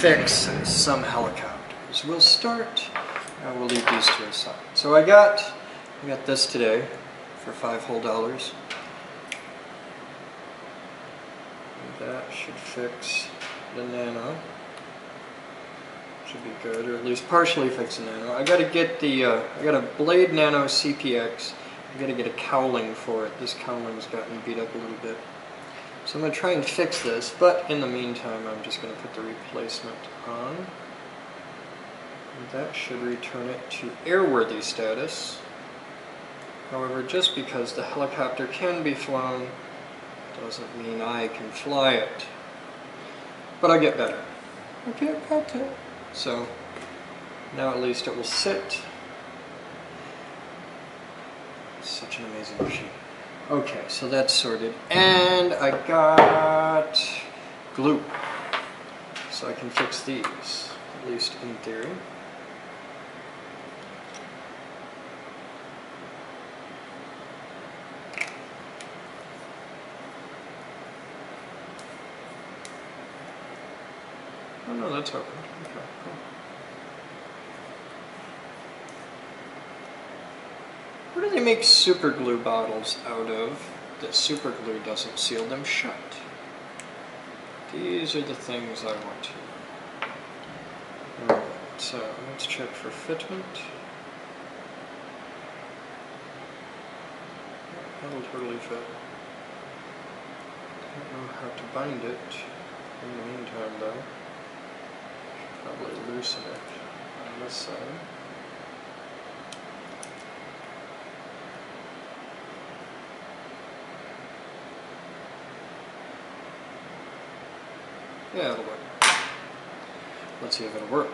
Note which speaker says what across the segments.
Speaker 1: fix some helicopters. We'll start, we'll leave these to aside. So I got, I got this today for five whole dollars. That should fix the Nano. Should be good, or at least partially fix the Nano. I gotta get the, uh, I got a Blade Nano CPX. I gotta get a cowling for it. This cowling's gotten beat up a little bit. So I'm going to try and fix this, but in the meantime I'm just going to put the replacement on. And that should return it to airworthy status. However, just because the helicopter can be flown doesn't mean I can fly it. But I get better. I get better. So now at least it will sit. Such an amazing machine. Okay, so that's sorted. And I got glue. So I can fix these, at least in theory. Oh no, that's open. Okay, cool. What do they make super glue bottles out of that super glue doesn't seal them shut? These are the things I want to so let's check for fitment. That'll totally fit. Don't know how to bind it in the meantime though. Should probably loosen it on this side. Yeah, it'll work. Let's see if it'll work.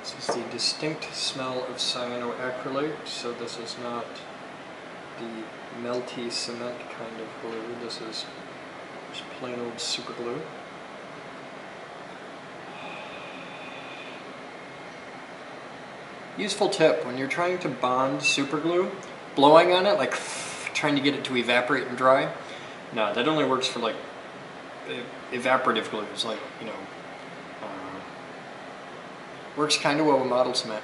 Speaker 1: This is the distinct smell of cyanoacrylate, so this is not the melty cement kind of glue. This is just plain old super glue. Useful tip, when you're trying to bond super glue, blowing on it, like trying to get it to evaporate and dry, no, that only works for like evaporative glues, like, you know, uh, works kind of well with model cement.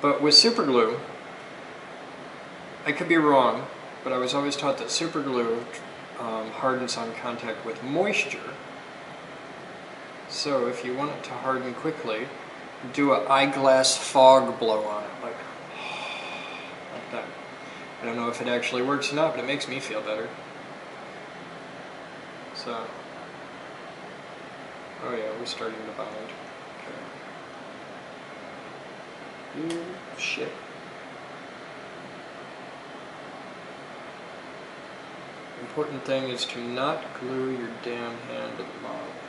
Speaker 1: But with super glue, I could be wrong, but I was always taught that super glue um, hardens on contact with moisture. So if you want it to harden quickly, do an eyeglass fog blow on it, like, like that. I don't know if it actually works or not, but it makes me feel better. So, oh yeah, we're starting to bind. Okay. You shit. Important thing is to not glue your damn hand to the model.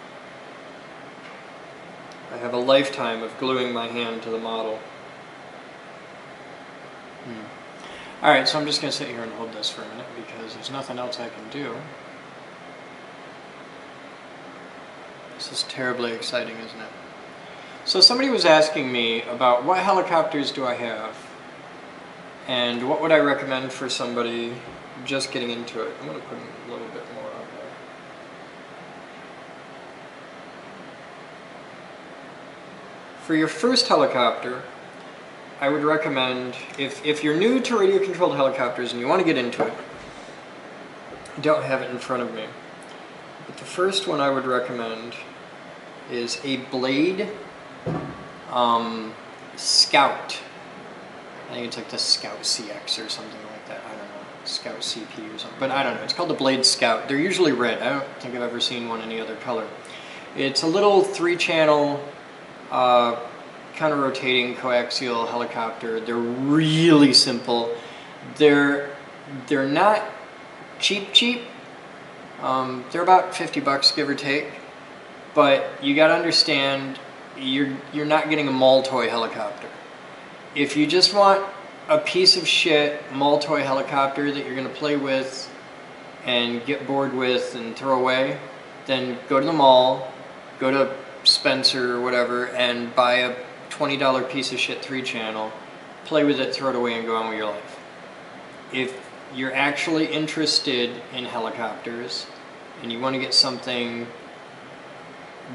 Speaker 1: I have a lifetime of gluing my hand to the model. Hmm. Alright, so I'm just going to sit here and hold this for a minute because there's nothing else I can do. This is terribly exciting, isn't it? So somebody was asking me about what helicopters do I have and what would I recommend for somebody just getting into it. I'm going to put a little bit more on there. For your first helicopter, I would recommend, if, if you're new to radio-controlled helicopters and you want to get into it, I don't have it in front of me, but the first one I would recommend is a Blade um, Scout. I think it's like the Scout CX or something like that. I don't know. Scout CP or something. But I don't know. It's called the Blade Scout. They're usually red. I don't think I've ever seen one any other color. It's a little three-channel uh, counter-rotating coaxial helicopter. They're really simple. They're they're not cheap cheap. Um, they're about 50 bucks give or take. But you got to understand you're you're not getting a Maltoy helicopter. If you just want a piece of shit Maltoy helicopter that you're going to play with and get bored with and throw away, then go to the mall, go to Spencer or whatever and buy a $20 piece of shit three channel play with it, throw it away, and go on with your life. If you're actually interested in helicopters and you want to get something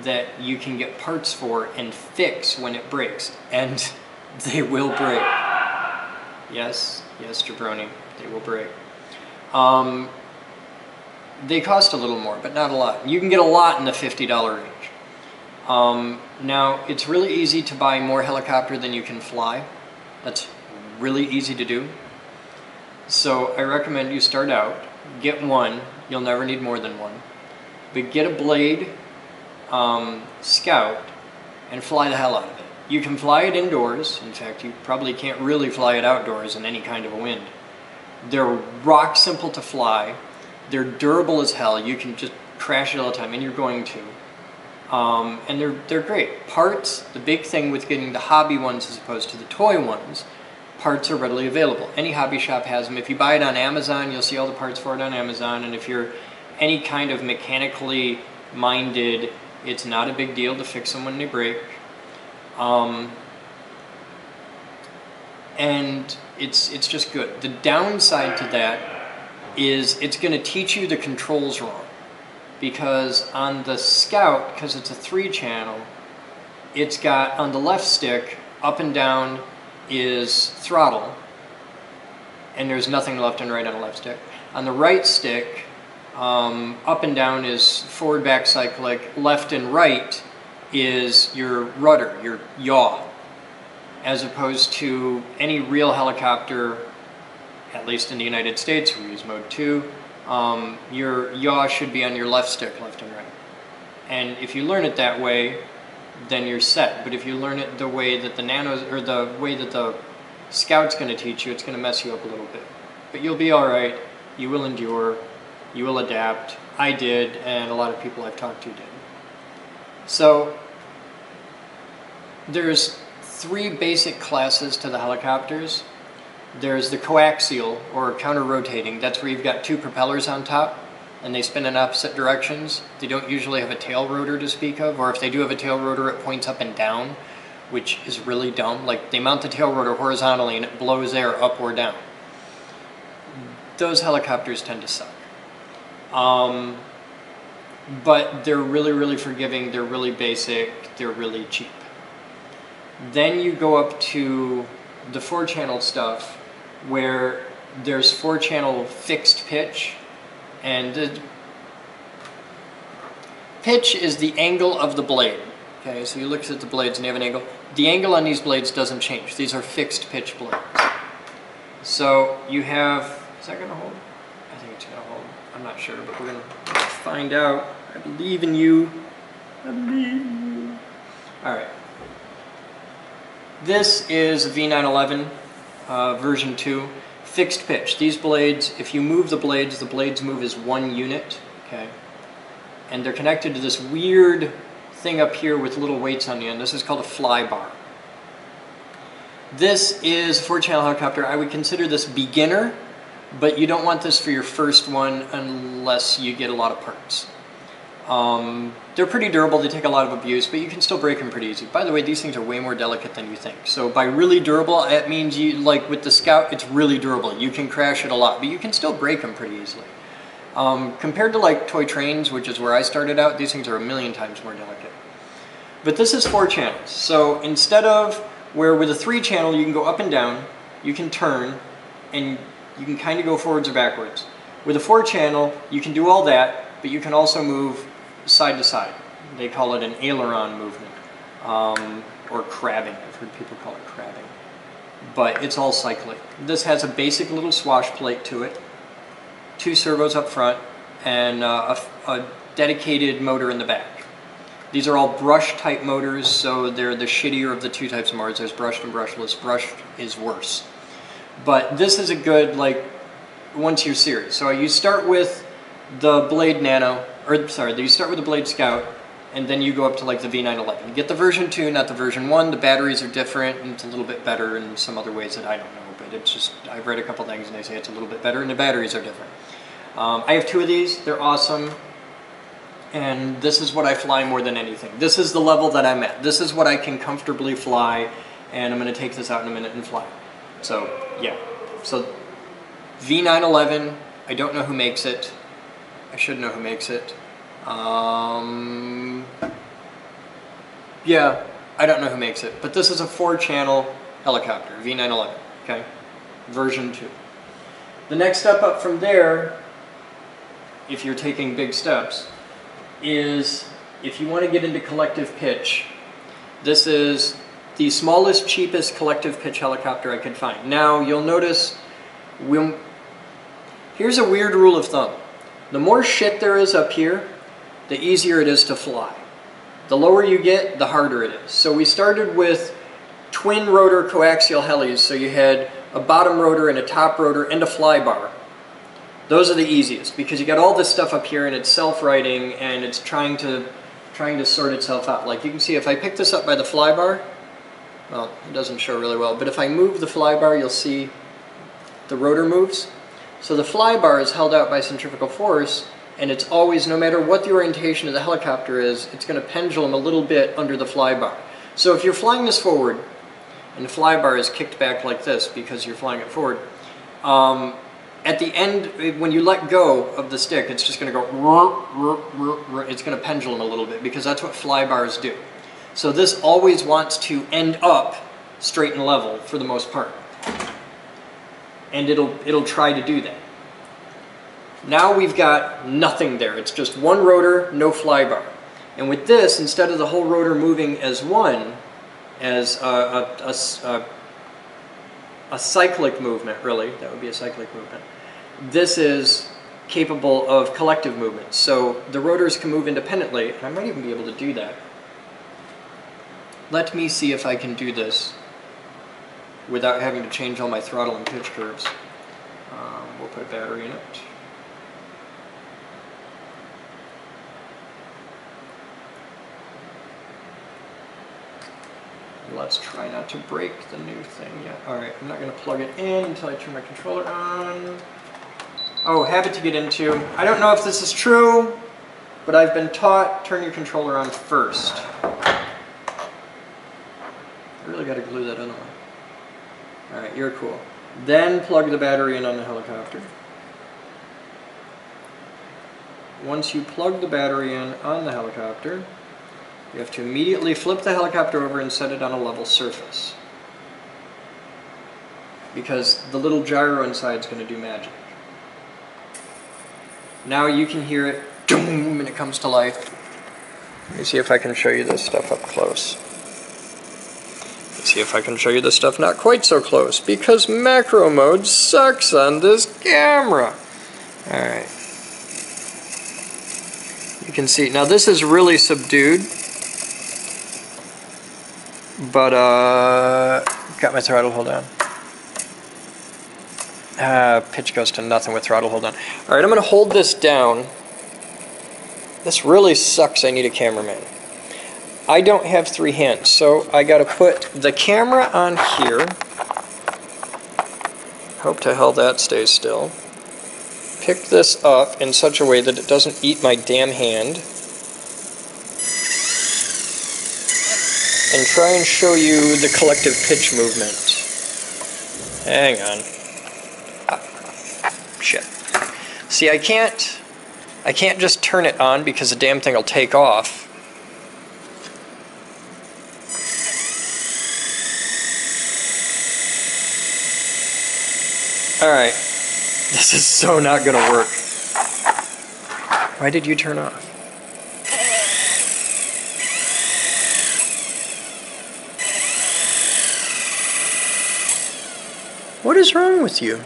Speaker 1: that you can get parts for and fix when it breaks, and they will break. Yes, yes, jabroni, they will break. Um, they cost a little more, but not a lot. You can get a lot in the $50 range. Um, now, it's really easy to buy more helicopter than you can fly. That's really easy to do. So I recommend you start out, get one, you'll never need more than one, but get a blade um, scout and fly the hell out of it. You can fly it indoors, in fact you probably can't really fly it outdoors in any kind of a wind. They're rock simple to fly, they're durable as hell, you can just crash it all the time, and you're going to. Um, and they're, they're great. Parts, the big thing with getting the hobby ones as opposed to the toy ones, parts are readily available. Any hobby shop has them. If you buy it on Amazon, you'll see all the parts for it on Amazon. And if you're any kind of mechanically minded, it's not a big deal to fix them when they break. Um, and it's, it's just good. The downside to that is it's going to teach you the controls wrong. Because on the Scout, because it's a three channel, it's got on the left stick, up and down is throttle, and there's nothing left and right on the left stick. On the right stick, um, up and down is forward, back, cyclic. Left and right is your rudder, your yaw, as opposed to any real helicopter, at least in the United States, we use mode 2, um, your yaw should be on your left stick, left and right. And if you learn it that way, then you're set. But if you learn it the way that the nanos or the way that the scout's going to teach you, it's going to mess you up a little bit. But you'll be all right. You will endure. You will adapt. I did, and a lot of people I've talked to did. So there's three basic classes to the helicopters. There's the coaxial or counter-rotating. That's where you've got two propellers on top and they spin in opposite directions. They don't usually have a tail rotor to speak of, or if they do have a tail rotor, it points up and down, which is really dumb. Like they mount the tail rotor horizontally and it blows air up or down. Those helicopters tend to suck. Um, but they're really, really forgiving, they're really basic, they're really cheap. Then you go up to the four channel stuff where there's four channel fixed pitch and pitch is the angle of the blade. Okay, so you look at the blades and you have an angle. The angle on these blades doesn't change. These are fixed pitch blades. So you have, is that to hold? I think it's to hold. I'm not sure, but we're going to find out. I believe in you. I believe in you. All right. This is a V911 uh, version 2 fixed pitch. These blades, if you move the blades, the blades move as one unit, okay? And they're connected to this weird thing up here with little weights on the end. This is called a fly bar. This is a four-channel helicopter. I would consider this beginner, but you don't want this for your first one unless you get a lot of parts. Um, they're pretty durable, they take a lot of abuse, but you can still break them pretty easy. By the way, these things are way more delicate than you think. So by really durable, it means you, like with the Scout, it's really durable. You can crash it a lot, but you can still break them pretty easily. Um, compared to like toy trains, which is where I started out, these things are a million times more delicate. But this is four channels. So instead of where with a three channel you can go up and down, you can turn, and you can kind of go forwards or backwards. With a four channel, you can do all that, but you can also move side to side. They call it an aileron movement, um, or crabbing. I've heard people call it crabbing. But it's all cyclic. This has a basic little swash plate to it, two servos up front, and uh, a, a dedicated motor in the back. These are all brush type motors, so they're the shittier of the two types of motors. There's brushed and brushless. Brushed is worse. But this is a good, like, one-tier series. So you start with the Blade Nano, or sorry, you start with the Blade Scout, and then you go up to like the V911. You get the version 2, not the version 1. The batteries are different, and it's a little bit better in some other ways that I don't know, but it's just, I've read a couple things and they say it's a little bit better, and the batteries are different. Um, I have two of these, they're awesome, and this is what I fly more than anything. This is the level that I'm at. This is what I can comfortably fly, and I'm going to take this out in a minute and fly. So, yeah. So, V911, I don't know who makes it. I should know who makes it. Um, yeah, I don't know who makes it. But this is a four channel helicopter, V911, okay? Version 2. The next step up from there, if you're taking big steps, is if you want to get into collective pitch, this is the smallest, cheapest collective pitch helicopter I could find. Now, you'll notice, we'll, here's a weird rule of thumb. The more shit there is up here, the easier it is to fly. The lower you get, the harder it is. So we started with twin rotor coaxial helis, so you had a bottom rotor and a top rotor and a fly bar. Those are the easiest because you got all this stuff up here and it's self-righting and it's trying to trying to sort itself out. Like you can see if I pick this up by the fly bar, well, it doesn't show really well, but if I move the fly bar, you'll see the rotor moves. So the fly bar is held out by centrifugal force and it's always, no matter what the orientation of the helicopter is, it's going to pendulum a little bit under the flybar. So if you're flying this forward and the flybar is kicked back like this because you're flying it forward, um, at the end, when you let go of the stick, it's just going to go, it's going to pendulum a little bit because that's what flybars do. So this always wants to end up straight and level for the most part. And it'll, it'll try to do that. Now we've got nothing there. It's just one rotor, no flybar. And with this, instead of the whole rotor moving as one, as a, a, a, a cyclic movement, really. That would be a cyclic movement. This is capable of collective movement. So the rotors can move independently, I might even be able to do that. Let me see if I can do this without having to change all my throttle and pitch curves. Um, we'll put a battery in it. Let's try not to break the new thing yet. Alright, I'm not going to plug it in until I turn my controller on. Oh, habit to get into. I don't know if this is true, but I've been taught turn your controller on first. I really got to glue that other one. Alright, you're cool. Then plug the battery in on the helicopter. Once you plug the battery in on the helicopter, you have to immediately flip the helicopter over and set it on a level surface. Because the little gyro inside is going to do magic. Now you can hear it, boom, and it comes to life. Let me see if I can show you this stuff up close. Let's see if I can show you this stuff not quite so close, because macro mode sucks on this camera. Alright. You can see, now this is really subdued but uh, got my throttle hold on. Uh, pitch goes to nothing with throttle hold on. All right, I'm going to hold this down. This really sucks. I need a cameraman. I don't have three hands, so I got to put the camera on here. Hope to hell that stays still. Pick this up in such a way that it doesn't eat my damn hand. And try and show you the collective pitch movement. Hang on. Ah, shit. See, I can't, I can't just turn it on because the damn thing will take off. Alright. This is so not gonna work. Why did you turn off? What is wrong with you?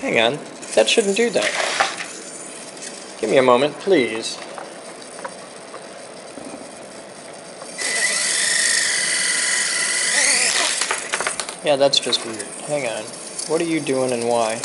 Speaker 1: Hang on, that shouldn't do that. Give me a moment, please. Yeah, that's just weird. Hang on. What are you doing and why?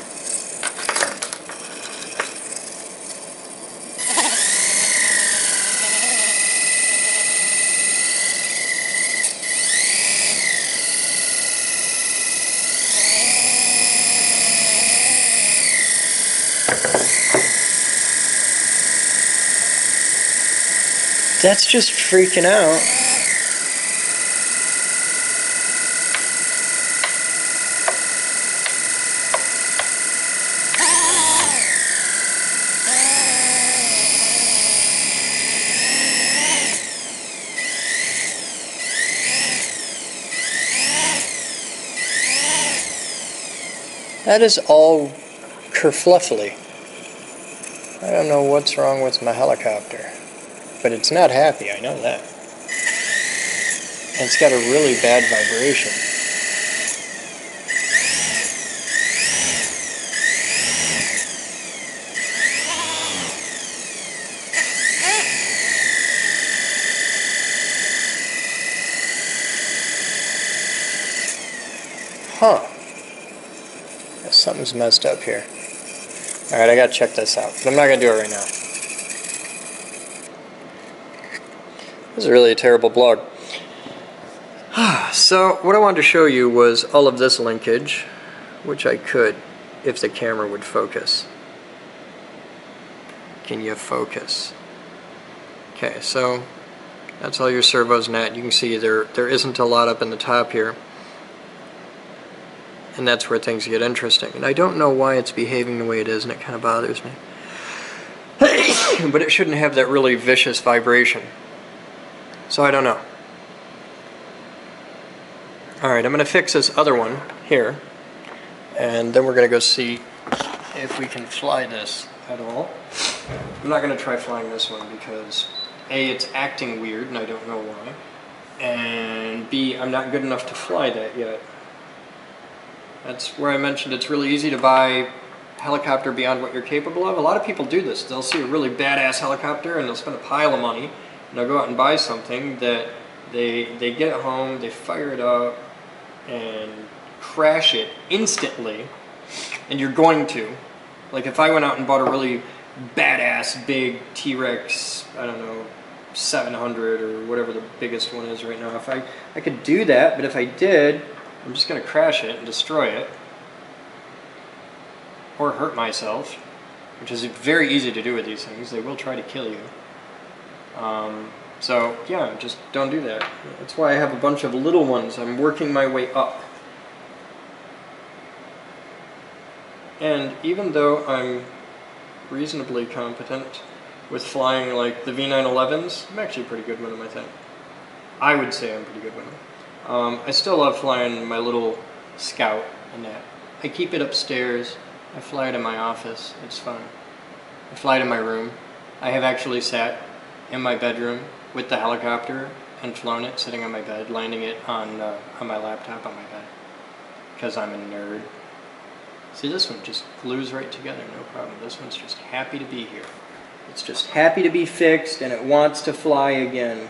Speaker 1: That's just freaking out. That is all kerfluffly. I don't know what's wrong with my helicopter. But it's not happy, I know that. And it's got a really bad vibration. Huh. Something's messed up here. Alright, I gotta check this out. But I'm not gonna do it right now. This is really a terrible blog. so, what I wanted to show you was all of this linkage, which I could if the camera would focus. Can you focus? Okay, so that's all your servos net. You can see there there isn't a lot up in the top here and that's where things get interesting. And I don't know why it's behaving the way it is, and it kind of bothers me. but it shouldn't have that really vicious vibration. So I don't know. Alright, I'm going to fix this other one here, and then we're going to go see if we can fly this at all. I'm not going to try flying this one because A, it's acting weird, and I don't know why, and B, I'm not good enough to fly that yet. That's where I mentioned it's really easy to buy helicopter beyond what you're capable of. A lot of people do this. They'll see a really badass helicopter and they'll spend a pile of money and they'll go out and buy something that they, they get home, they fire it up and crash it instantly and you're going to. Like if I went out and bought a really badass big T-Rex, I don't know, 700 or whatever the biggest one is right now, if I, I could do that, but if I did, I'm just going to crash it and destroy it. Or hurt myself, which is very easy to do with these things. They will try to kill you. Um, so, yeah, just don't do that. That's why I have a bunch of little ones. I'm working my way up. And even though I'm reasonably competent with flying like the V911s, I'm actually pretty good with them, I think. I would say I'm pretty good with them. Um, I still love flying my little Scout and that. I keep it upstairs. I fly it in my office. It's fun. I fly it in my room. I have actually sat in my bedroom with the helicopter and flown it sitting on my bed, landing it on, uh, on my laptop on my bed. Because I'm a nerd. See, this one just glues right together, no problem. This one's just happy to be here. It's just happy to be fixed and it wants to fly again.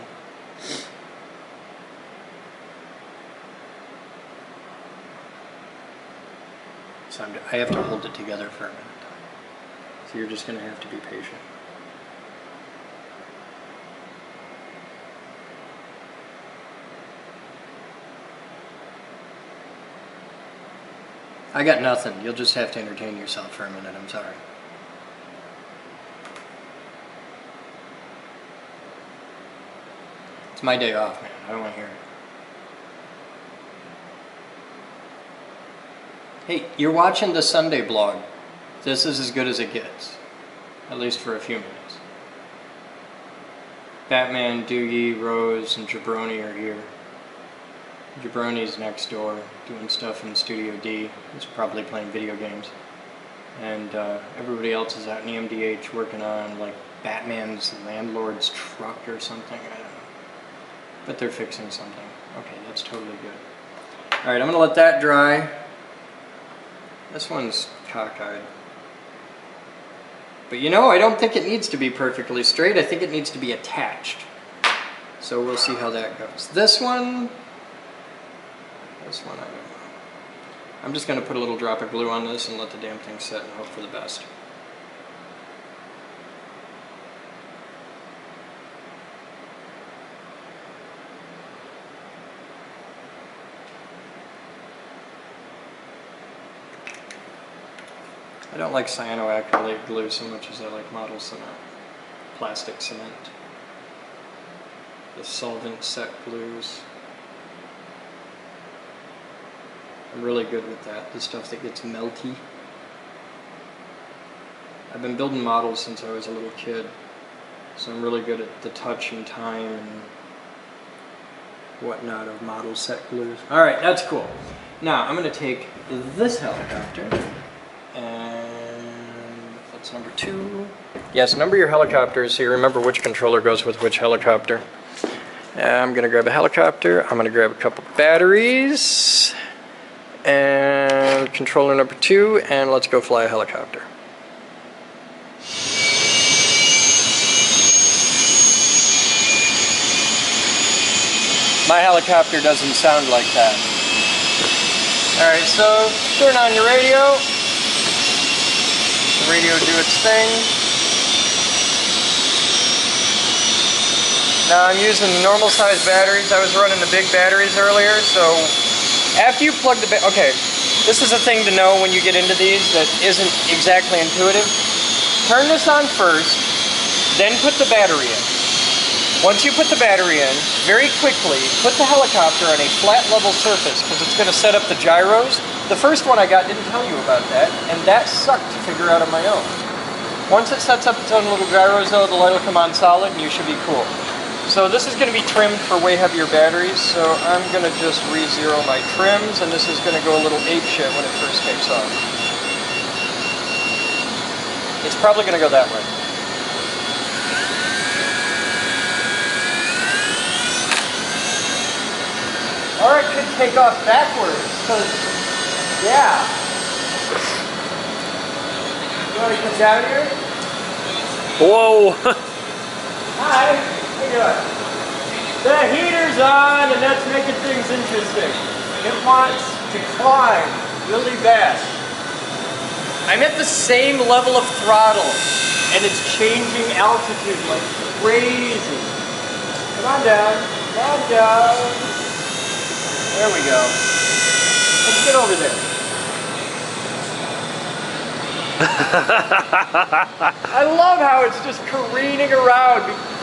Speaker 1: So I'm, I have to hold it together for a minute. So you're just going to have to be patient. I got nothing. You'll just have to entertain yourself for a minute. I'm sorry. It's my day off, man. I don't want to hear it. Hey, you're watching the Sunday blog. This is as good as it gets, at least for a few minutes. Batman, Doogie, Rose, and Jabroni are here. Jabroni's next door doing stuff in Studio D. He's probably playing video games. And uh, everybody else is out in EMDH working on like Batman's landlord's truck or something. I don't know. But they're fixing something. Okay, that's totally good. Alright, I'm going to let that dry. This one's cockeyed. But you know, I don't think it needs to be perfectly straight. I think it needs to be attached. So we'll see how that goes. This one, this one. I'm just going to put a little drop of glue on this and let the damn thing set and hope for the best. I don't like cyanoacrylate glue so much as I like model cement, plastic cement, the solvent set glues. I'm really good with that, the stuff that gets melty. I've been building models since I was a little kid, so I'm really good at the touch and time and whatnot of model set glues. Alright, that's cool. Now, I'm going to take this helicopter and That's number two. Yes, number your helicopters so you remember which controller goes with which helicopter. Uh, I'm gonna grab a helicopter. I'm gonna grab a couple batteries and controller number two, and let's go fly a helicopter. My helicopter doesn't sound like that. All right, so turn on your radio. The radio do its thing. Now I'm using normal size batteries. I was running the big batteries earlier, so after you plug the, okay, this is a thing to know when you get into these that isn't exactly intuitive. Turn this on first, then put the battery in. Once you put the battery in, very quickly put the helicopter on a flat level surface because it's going to set up the gyros. The first one I got didn't tell you about that, and that sucked to figure out on my own. Once it sets up its own little gyros though, the light will come on solid and you should be cool. So this is going to be trimmed for way heavier batteries, so I'm going to just re-zero my trims, and this is going to go a little ape shit when it first takes off. It's probably going to go that way. Or it could take off backwards, because, yeah. You want to come down here?
Speaker 2: Whoa!
Speaker 1: Hi, doing? The heater's on, and that's making things interesting. It wants to climb really bad. I'm at the same level of throttle, and it's changing altitude like crazy. Come on down, come on down. There we go. Let's get over there. I love how it's just careening around.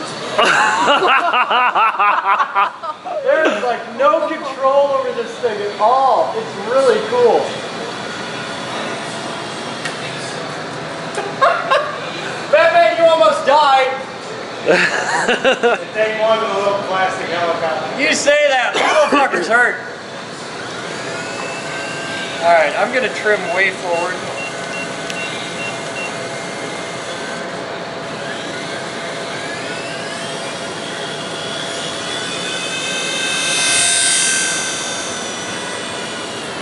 Speaker 1: There's like no control over this thing at all. It's really cool. Batman, you almost died.
Speaker 3: It take more than a little plastic helicopter.
Speaker 1: You say that. Little fuckers hurt. Alright, I'm gonna trim way forward.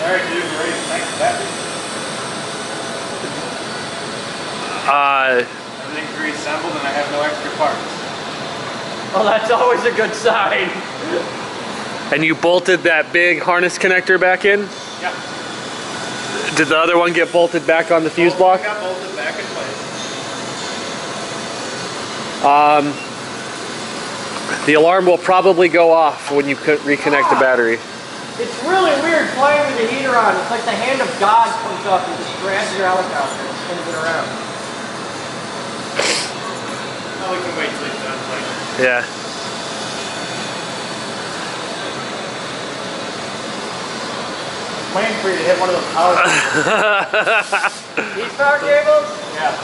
Speaker 3: Alright, dude, ready to thank the.
Speaker 2: Uh,
Speaker 3: Everything's reassembled and I have no extra parts.
Speaker 1: Well, that's always a good sign.
Speaker 2: and you bolted that big harness connector back in?
Speaker 3: Yeah.
Speaker 2: Did the other one get bolted back on the fuse block?
Speaker 3: I got bolted back in place.
Speaker 2: Um, the alarm will probably go off when you co- reconnect the battery.
Speaker 1: It's really weird playing with the heater on. It's like the hand of God comes up and just grabs your helicopter and spins it around.
Speaker 3: Oh, we can wait till he's done playing.
Speaker 2: Yeah.
Speaker 3: Waiting for you to hit one of those power
Speaker 1: These power cables?
Speaker 3: Yeah.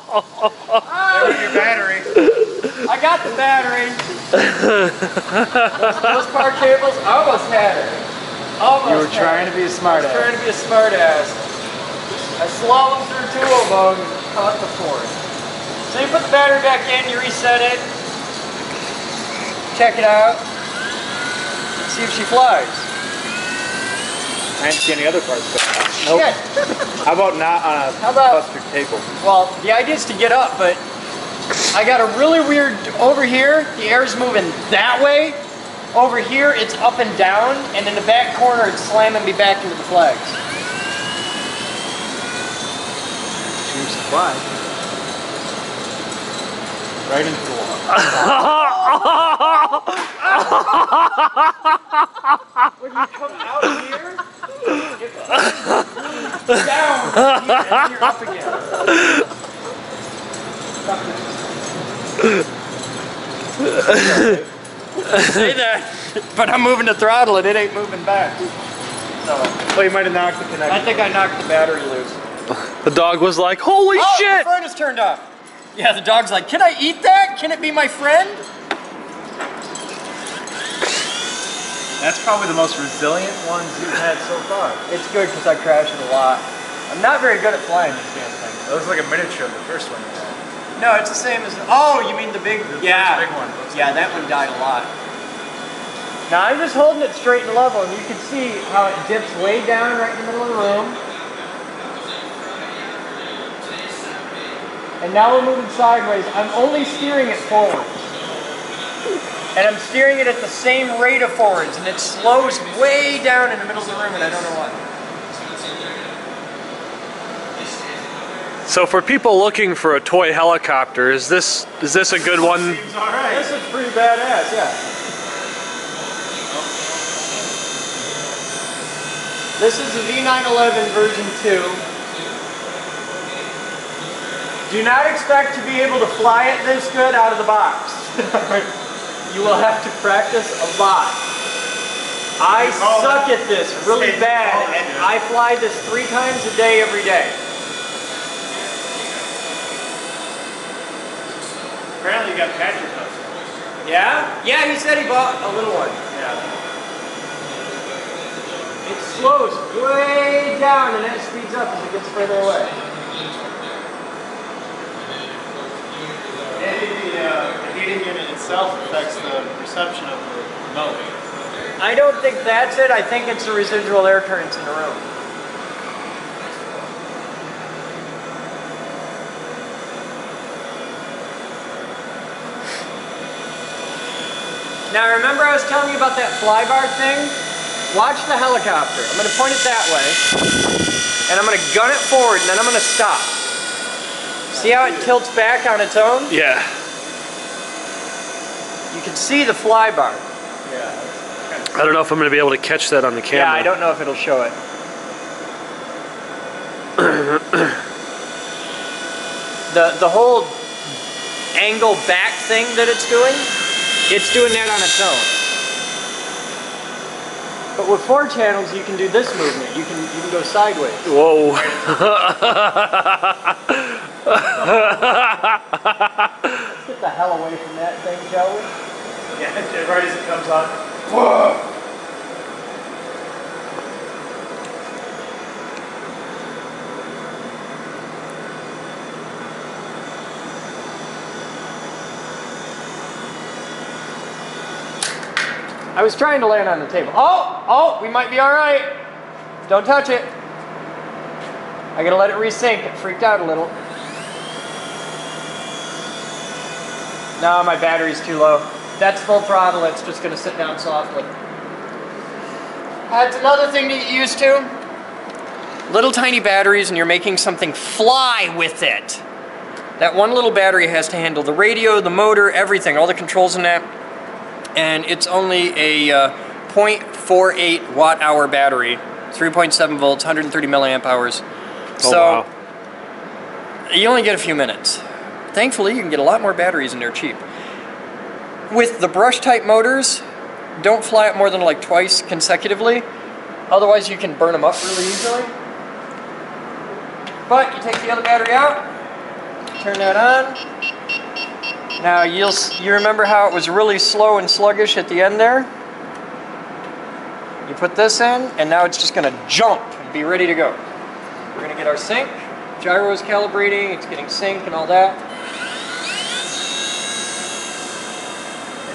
Speaker 3: There's your battery.
Speaker 1: I got the battery. those, those power cables, I almost had it. Almost
Speaker 3: You were
Speaker 1: had
Speaker 3: trying
Speaker 1: it.
Speaker 3: to be a smart
Speaker 1: I was
Speaker 3: ass.
Speaker 1: trying to be a smart ass. I slalomed through two of them and caught the fourth. So you put the battery back in, you reset it, check it out, see if she flies.
Speaker 3: I didn't see any other parts. But
Speaker 1: Shit.
Speaker 3: How about not on a
Speaker 1: How about-
Speaker 3: cluster table?
Speaker 1: Well, the idea is to get up, but I got a really weird, over here, the air's moving that way. Over here, it's up and down, and in the back corner, it's slamming me back into the flags.
Speaker 3: Choose supply. Right wall.
Speaker 1: When you come out here, it moves down, and you're up again. Say that, but I'm moving the throttle and it ain't moving back. So,
Speaker 3: Well, you might have knocked the connector.
Speaker 1: I think I knocked the battery loose.
Speaker 2: The dog was like, holy
Speaker 1: oh,
Speaker 2: shit!
Speaker 1: the furnace turned off. Yeah, the dog's like, can I eat that? Can it be my friend?
Speaker 3: That's probably the most resilient ones you've had so far.
Speaker 1: It's good because I crash it a lot. I'm not very good at flying these damn things.
Speaker 3: It looks like a miniature of the first one. you had.
Speaker 1: No, it's the same as. Oh, you mean the big?
Speaker 3: The
Speaker 1: yeah.
Speaker 3: big one. looks
Speaker 1: Yeah, that one died a lot. Now I'm just holding it straight and level, and you can see how it dips way down right in the middle of the room. And now we're moving sideways. I'm only steering it forward. And I'm steering it at the same rate of forwards, and it slows way down in the middle of the room, and I don't know why.
Speaker 2: So for people looking for a toy helicopter, is this is this a good one?
Speaker 3: Seems alright.
Speaker 1: This is pretty badass, yeah. This is the V911 version 2. Do not expect to be able to fly it this good out of the box. you will have to practice a lot. I suck at this really bad, and. I fly this three times a day every day.
Speaker 3: Apparently you got Patrick.
Speaker 1: Yeah? Yeah, he said he bought a little one.
Speaker 3: Yeah.
Speaker 1: It slows way down and then it speeds up as it gets further away.
Speaker 3: Maybe the, uh, the heating unit itself affects the perception of the remote.
Speaker 1: I don't think that's it. I think it's the residual air currents in the room. Now remember I was telling you about that flybar thing? Watch the helicopter. I'm going to point it that way. And I'm going to gun it forward and then I'm going to stop. See how it tilts back on its own?
Speaker 2: Yeah.
Speaker 1: You can see the flybar.
Speaker 3: Yeah.
Speaker 2: I don't know if I'm going to be able to catch that on the camera.
Speaker 1: Yeah, I don't know if it'll show it. the the whole angle back thing that it's doing, it's doing that on its own. But with four channels, you can do this movement. You can you can go sideways.
Speaker 2: Whoa.
Speaker 1: Let's get the hell away from that thing, shall we?
Speaker 3: Yeah, right as it comes on. Whoa!
Speaker 1: I was trying to land on the table. Oh, oh, we might be all right. Don't touch it. I gotta let it resync. It freaked out a little. No, my battery's too low. That's full throttle. It's just gonna sit down softly. That's another thing to get used to. Little tiny batteries, and you're making something fly with it. That one little battery has to handle the radio, the motor, everything, all the controls in that and it's only a uh, 0.48 watt hour battery, 3.7 volts, 130 milliamp hours.
Speaker 2: Oh,
Speaker 1: so
Speaker 2: wow.
Speaker 1: you only get a few minutes. Thankfully, you can get a lot more batteries and they're cheap. With the brush type motors, don't fly it more than like twice consecutively. Otherwise, you can burn them up really easily. But you take the other battery out, turn that on, now you'll you remember how it was really slow and sluggish at the end there? You put this in, and now it's just going to jump and be ready to go. We're going to get our sync. Gyro's calibrating, it's getting sync and all that.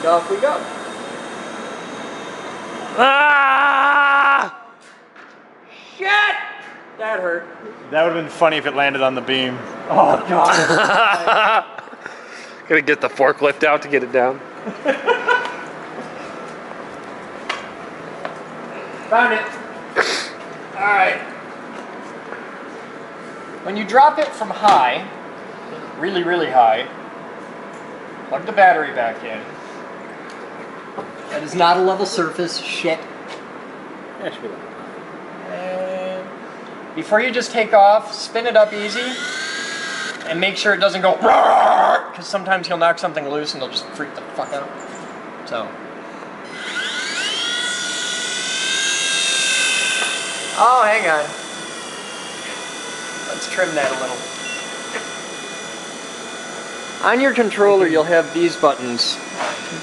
Speaker 1: Off we go.
Speaker 2: Ah!
Speaker 1: Shit! That hurt.
Speaker 3: That would have been funny if it landed on the beam.
Speaker 1: Oh god.
Speaker 2: Gotta get the forklift out to get it down.
Speaker 1: Found it. Alright. When you drop it from high, really, really high, plug the battery back in. That is not a level surface. Shit. And before you just take off, spin it up easy and make sure it doesn't go because sometimes he'll knock something loose and they'll just freak the fuck out. So. Oh, hang on. Let's trim that a little. On your controller, you'll have these buttons.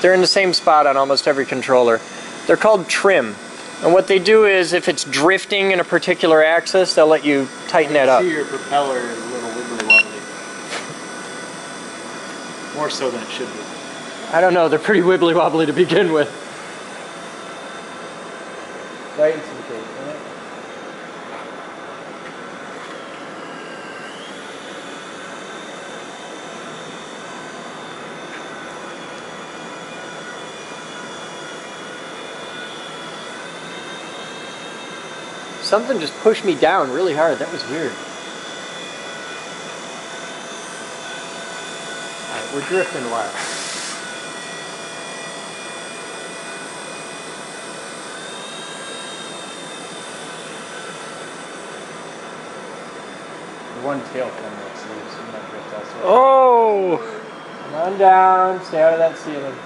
Speaker 1: They're in the same spot on almost every controller. They're called trim. And what they do is, if it's drifting in a particular axis, they'll let you tighten that up.
Speaker 3: See your propeller is a little wibbly wobbly. More so than it should be.
Speaker 1: I don't know, they're pretty wibbly wobbly to begin with. Guidance indicator, right? Something just pushed me down really hard. That was weird. Alright, we're drifting left.
Speaker 3: The one tail fin looks loose. You might drift elsewhere.
Speaker 1: Oh! Come on down, stay out of that ceiling.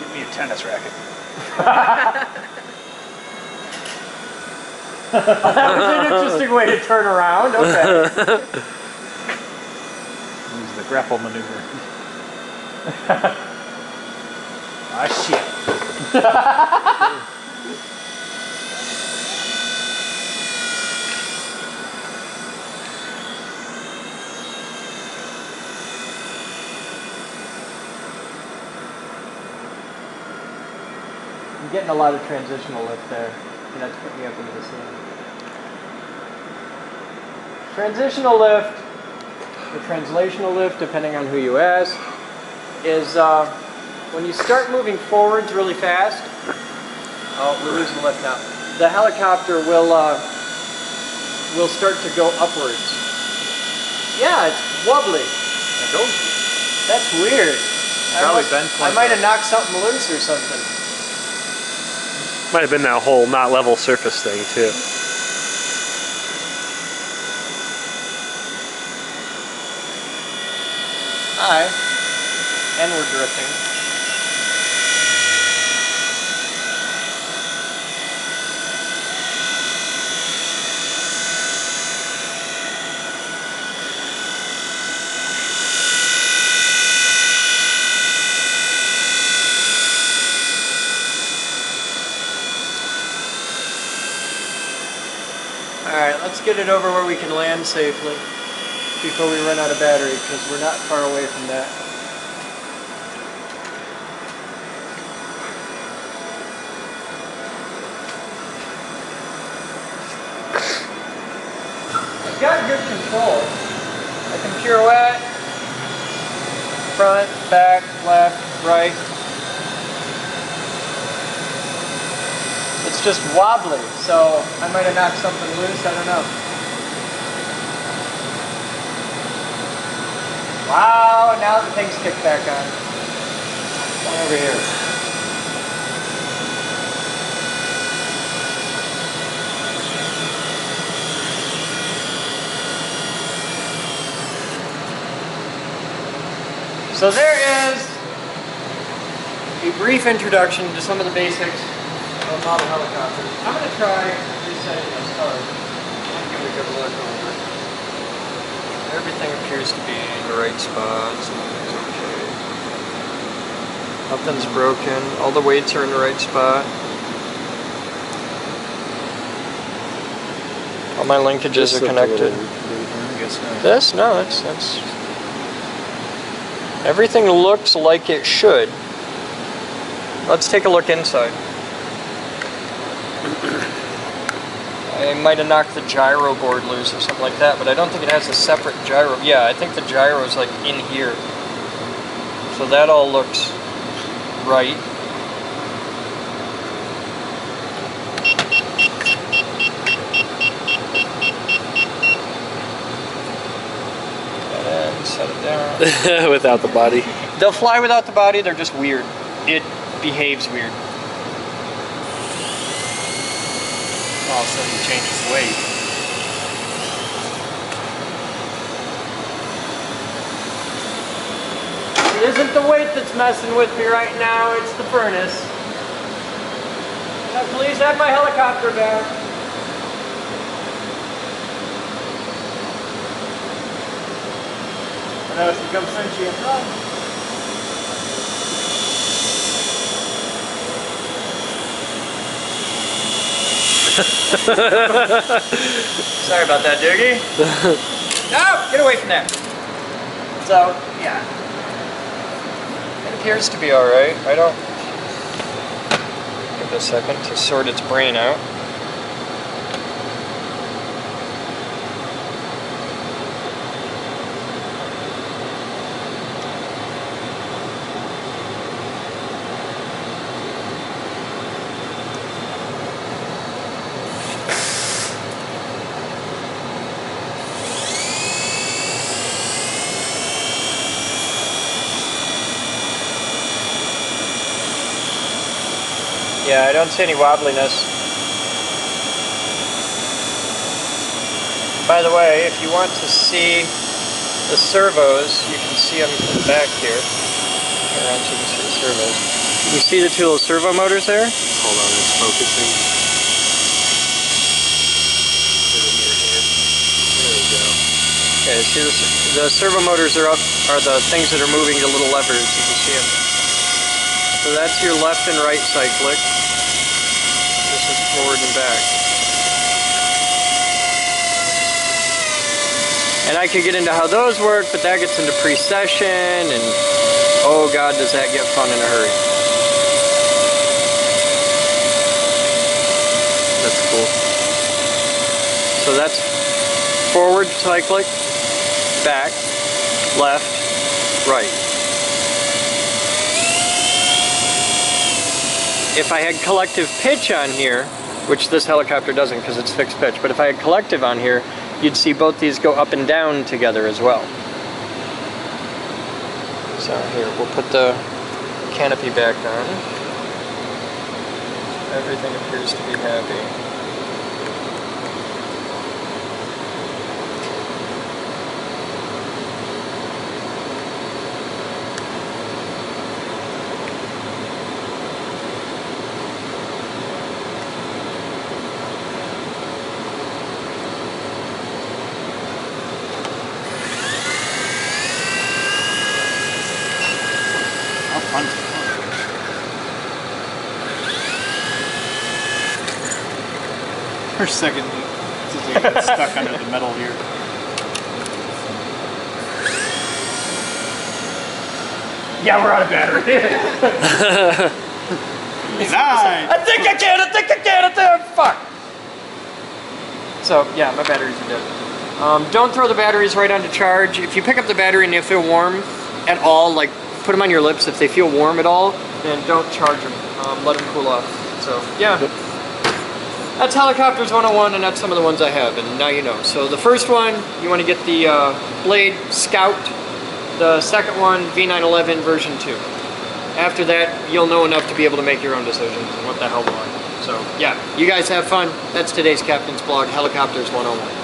Speaker 3: Get me a tennis racket.
Speaker 1: That was an interesting way to turn around. Okay.
Speaker 3: Use the grapple maneuver. ah shit.
Speaker 1: getting a lot of transitional lift there. And that's putting me up into the ceiling. Transitional lift, or translational lift, depending on who you ask, is uh, when you start moving forwards really fast. Oh, we're losing lift now. The helicopter will uh, will start to go upwards. Yeah, it's wobbly.
Speaker 3: I told you.
Speaker 1: That's weird. I
Speaker 3: Probably
Speaker 1: must- I might have knocked something loose or something.
Speaker 2: Might have been that whole not level surface thing too.
Speaker 1: Hi. And we're drifting. Alright, let's get it over where we can land safely before we run out of battery because we're not far away from that. Got good control. I can pirouette, front, back, left, right. It's just wobbly, so I might have knocked something loose, I don't know. Wow, now the thing's kicked back on. Come over here. So there is a brief introduction to some of the basics of model helicopters. I'm going to try resetting my stars. Give it a good look over. Everything appears to be in the right spot. so okay. Nothing's broken. All the weights are in the right spot. All my linkages are connected.
Speaker 3: I guess not.
Speaker 1: This? No, that's that's. Everything looks like it should. Let's take a look inside. I might have knocked the gyro board loose or something like that, but I don't think it has a separate gyro. Yeah, I think the gyro is like in here. So that all looks right. And set it down.
Speaker 2: Without the body.
Speaker 1: They'll fly without the body, they're just weird. It behaves weird.
Speaker 3: All of a sudden he changes weight.
Speaker 1: It isn't the weight that's messing with me right now, it's the furnace. Now please have my helicopter back.
Speaker 3: No, she comes sentient.
Speaker 1: Sorry about that, Doogie. no, get away from there. So, yeah. It appears to be alright. I don't. Give it a second to sort its brain out. Don't see any wobbliness. By the way, if you want to see the servos, you can see them from the back here. Around so you can see the servos. You see the two little servo motors there?
Speaker 2: Hold on, it's focusing. Put it in your hand. There we go.
Speaker 1: Okay, see the, the servo motors are up, are the things that are moving the little levers. You can see them. So that's your left and right cyclic. Forward and back. And I could get into how those work, but that gets into precession, and oh god, does that get fun in a hurry. That's cool. So that's forward cyclic, back, left, right. If I had collective pitch on here, which this helicopter doesn't because it's fixed pitch, but if I had collective on here, you'd see both these go up and down together as well. So here, we'll put the canopy back on. Everything appears to be happy.
Speaker 3: For a second, it's just like it's stuck under the metal here. Yeah, we're out of battery. nice.
Speaker 1: I think I can, I think I can, I think fuck. So yeah, my batteries are dead. Um, don't throw the batteries right onto charge. If you pick up the battery and they feel warm at all, like put them on your lips. If they feel warm at all, then don't charge them. Um, let them cool off. So yeah, that's helicopters 101, and that's some of the ones I have. And now you know. So the first one, you want to get the uh, Blade Scout. The second one, V911 version 2. After that, you'll know enough to be able to make your own decisions and what the hell why. So, yeah, you guys have fun. That's today's Captain's Blog, Helicopters 101.